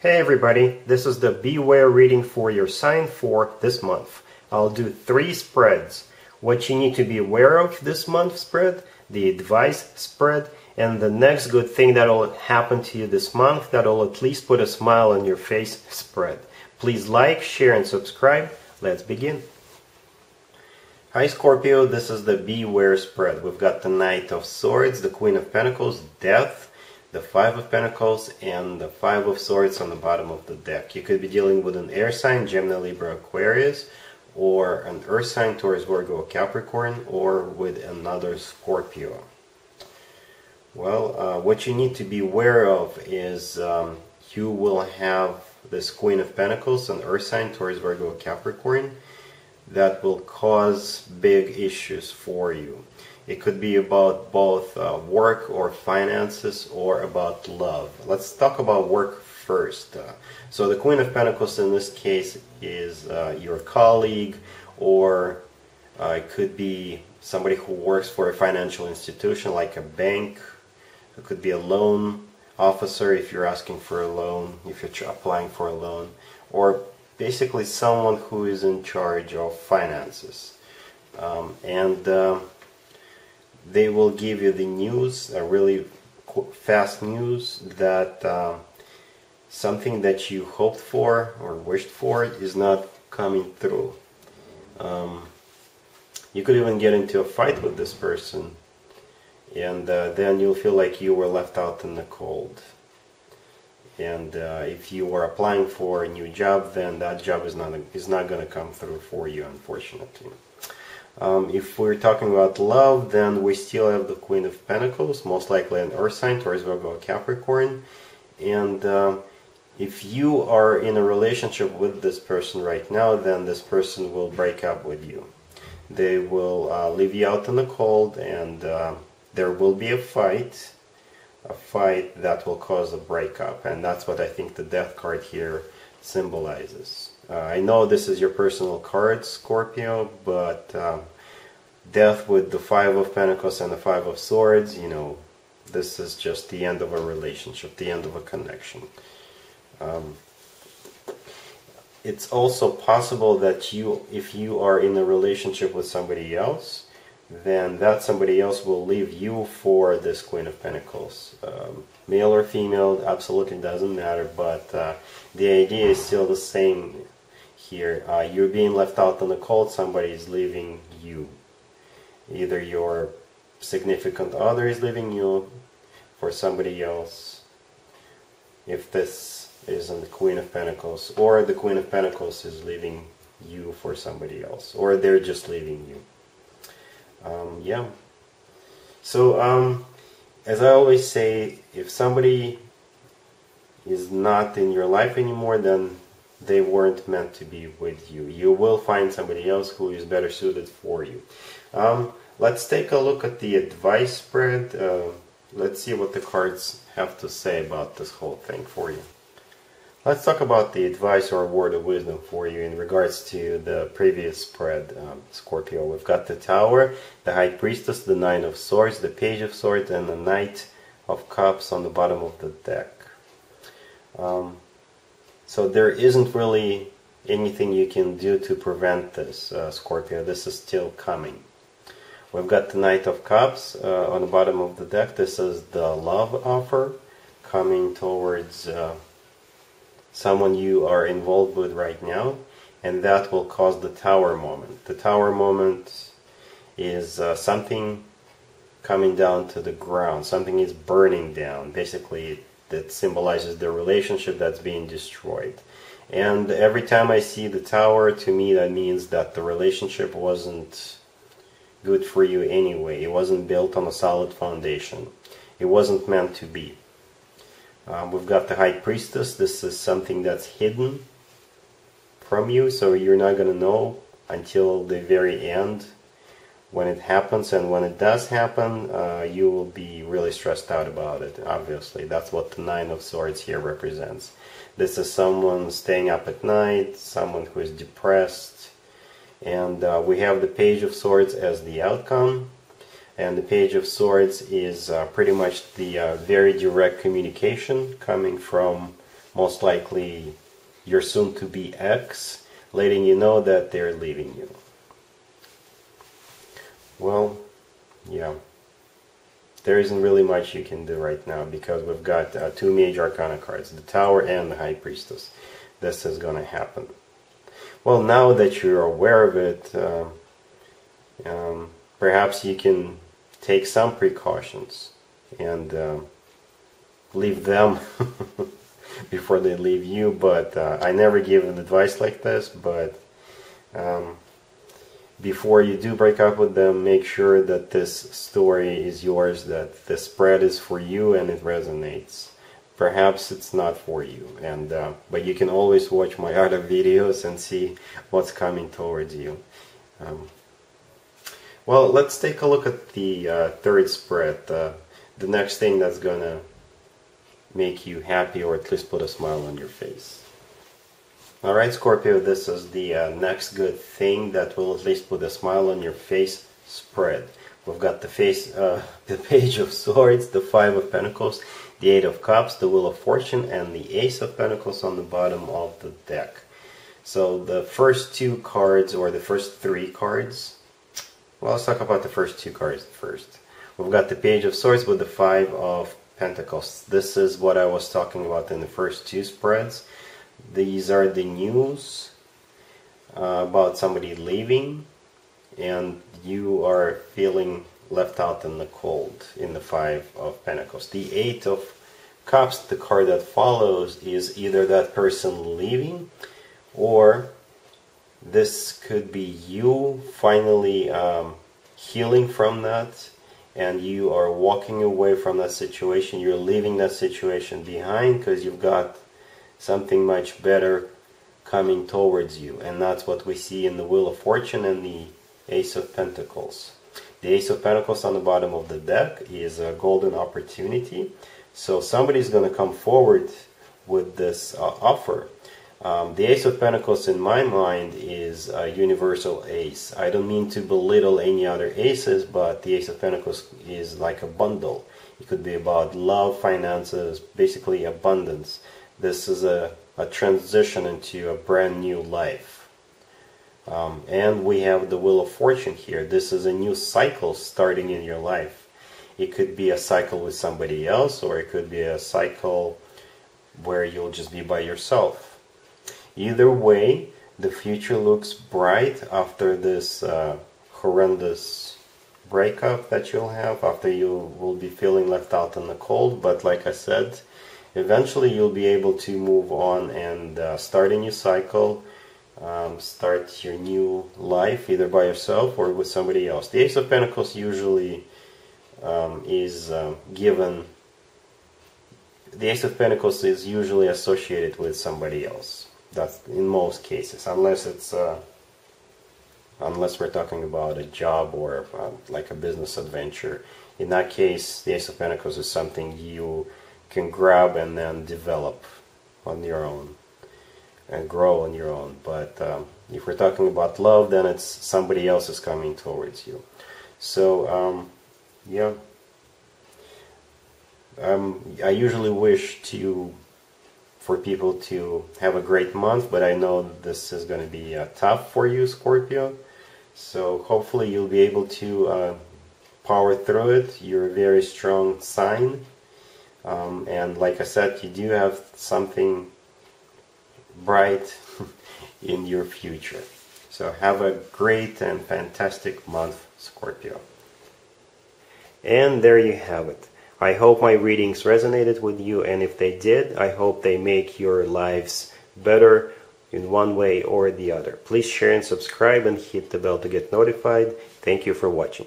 Hey everybody, this is the Beware reading for your sign for this month. I'll do three spreads. What you need to be aware of this month spread, the advice spread, and the next good thing that'll happen to you this month that'll at least put a smile on your face spread. Please like, share, and subscribe. Let's begin. Hi Scorpio, this is the Beware spread. We've got the Knight of Swords, the Queen of Pentacles, Death, the Five of Pentacles, and the Five of Swords on the bottom of the deck. You could be dealing with an air sign, Gemini, Libra, Aquarius, or an earth sign, Taurus, Virgo, Capricorn, or with another Scorpio. Well, uh, what you need to be aware of is um, you will have this Queen of Pentacles, an earth sign, Taurus, Virgo, Capricorn, that will cause big issues for you. It could be about both uh, work or finances or about love. Let's talk about work first. Uh, so the Queen of Pentacles in this case is uh, your colleague or uh, it could be somebody who works for a financial institution like a bank. It could be a loan officer if you're asking for a loan, if you're applying for a loan, or basically someone who is in charge of finances. Um, and uh, they will give you the news, a really fast news that uh, something that you hoped for or wished for is not coming through. Um, you could even get into a fight with this person and uh, then you'll feel like you were left out in the cold and uh, if you are applying for a new job then that job is not is not going to come through for you unfortunately um, if we're talking about love then we still have the queen of pentacles most likely an earth sign Taurus Virgo Capricorn. And uh, if you are in a relationship with this person right now then this person will break up with you. They will uh, leave you out in the cold and uh, there will be a fight a fight that will cause a breakup. And that's what I think the death card here symbolizes. Uh, I know this is your personal card Scorpio but um, death with the five of pentacles and the five of swords you know this is just the end of a relationship the end of a connection. Um, it's also possible that you if you are in a relationship with somebody else then that somebody else will leave you for this Queen of Pentacles. Um, male or female, absolutely doesn't matter, but uh, the idea is still the same here. Uh, you're being left out in the cold, somebody is leaving you. Either your significant other is leaving you for somebody else, if this isn't the Queen of Pentacles, or the Queen of Pentacles is leaving you for somebody else, or they're just leaving you um, yeah. So, um, as I always say, if somebody is not in your life anymore, then they weren't meant to be with you. You will find somebody else who is better suited for you. Um, let's take a look at the advice spread. Uh, let's see what the cards have to say about this whole thing for you. Let's talk about the advice or word of wisdom for you in regards to the previous spread, um, Scorpio. We've got the Tower, the High Priestess, the Nine of Swords, the Page of Swords, and the Knight of Cups on the bottom of the deck. Um, so there isn't really anything you can do to prevent this, uh, Scorpio. This is still coming. We've got the Knight of Cups uh, on the bottom of the deck. This is the love offer coming towards... Uh, someone you are involved with right now, and that will cause the tower moment. The tower moment is uh, something coming down to the ground, something is burning down, basically that symbolizes the relationship that's being destroyed. And every time I see the tower, to me that means that the relationship wasn't good for you anyway. It wasn't built on a solid foundation. It wasn't meant to be. Um, we've got the High Priestess. This is something that's hidden from you, so you're not going to know until the very end when it happens. And when it does happen, uh, you will be really stressed out about it, obviously. That's what the Nine of Swords here represents. This is someone staying up at night, someone who is depressed. And uh, we have the Page of Swords as the outcome and the Page of Swords is uh, pretty much the uh, very direct communication coming from most likely your soon to be ex, letting you know that they're leaving you. Well, yeah. There isn't really much you can do right now because we've got uh, two major arcana cards, the Tower and the High Priestess. This is going to happen. Well, now that you're aware of it, uh, um, perhaps you can take some precautions and uh, leave them before they leave you. But uh, I never give an advice like this. But um, before you do break up with them, make sure that this story is yours, that the spread is for you and it resonates. Perhaps it's not for you, and uh, but you can always watch my other videos and see what's coming towards you. Um, well, let's take a look at the uh, third spread, uh, the next thing that's gonna make you happy or at least put a smile on your face. Alright Scorpio, this is the uh, next good thing that will at least put a smile on your face spread. We've got the face, uh, the Page of Swords, the Five of Pentacles, the Eight of Cups, the Wheel of Fortune, and the Ace of Pentacles on the bottom of the deck. So the first two cards, or the first three cards, well, let's talk about the first two cards first. We've got the Page of Swords with the Five of Pentacles. This is what I was talking about in the first two spreads. These are the news uh, about somebody leaving and you are feeling left out in the cold in the Five of Pentacles. The Eight of Cups, the card that follows, is either that person leaving or this could be you finally um, healing from that and you are walking away from that situation, you're leaving that situation behind because you've got something much better coming towards you. And that's what we see in the Wheel of Fortune and the Ace of Pentacles. The Ace of Pentacles on the bottom of the deck is a golden opportunity. So somebody's going to come forward with this uh, offer um, the Ace of Pentacles in my mind is a universal ace. I don't mean to belittle any other aces, but the Ace of Pentacles is like a bundle. It could be about love, finances, basically abundance. This is a, a transition into a brand new life. Um, and we have the Wheel of Fortune here. This is a new cycle starting in your life. It could be a cycle with somebody else, or it could be a cycle where you'll just be by yourself Either way, the future looks bright after this uh, horrendous breakup that you'll have, after you will be feeling left out in the cold. But like I said, eventually you'll be able to move on and uh, start a new cycle, um, start your new life either by yourself or with somebody else. The Ace of Pentacles usually um, is uh, given, the Ace of Pentacles is usually associated with somebody else. That's in most cases, unless it's uh, unless we're talking about a job or uh, like a business adventure. In that case, the Ace of Pentacles is something you can grab and then develop on your own and grow on your own. But um, if we're talking about love, then it's somebody else is coming towards you. So, um, yeah. Um, I usually wish to for people to have a great month, but I know this is going to be uh, tough for you, Scorpio. So hopefully you'll be able to uh, power through it. You're a very strong sign. Um, and like I said, you do have something bright in your future. So have a great and fantastic month, Scorpio. And there you have it. I hope my readings resonated with you and if they did, I hope they make your lives better in one way or the other. Please share and subscribe and hit the bell to get notified. Thank you for watching.